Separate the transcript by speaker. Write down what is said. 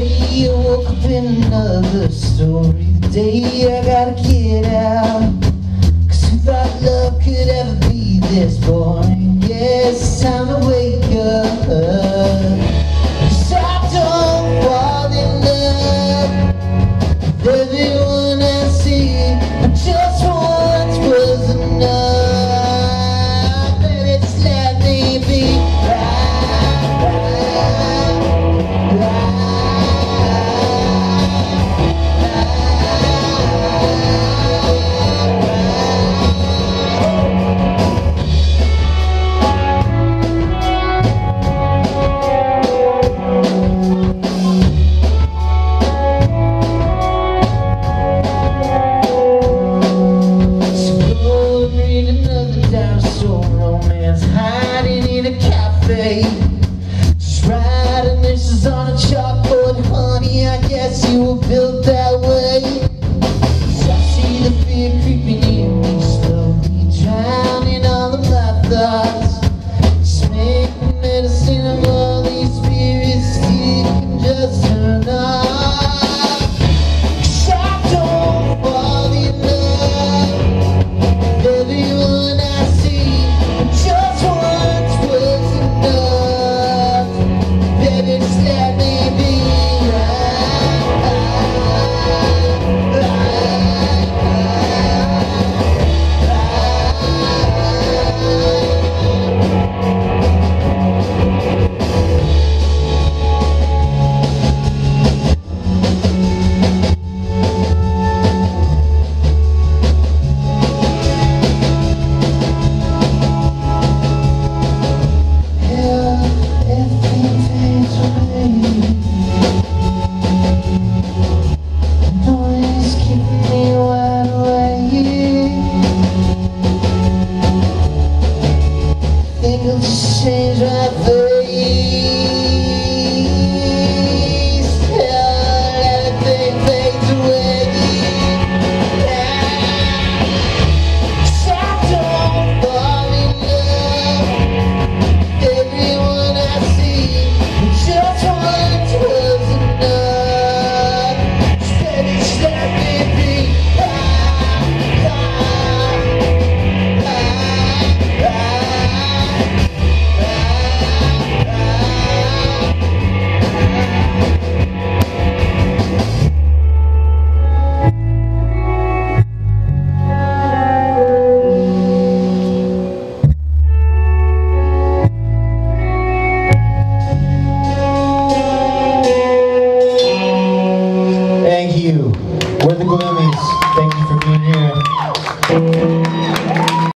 Speaker 1: day I woke up in another story The day I gotta get out. Cause who thought love could ever be this boy Is on a chalkboard, change my face Where the mean?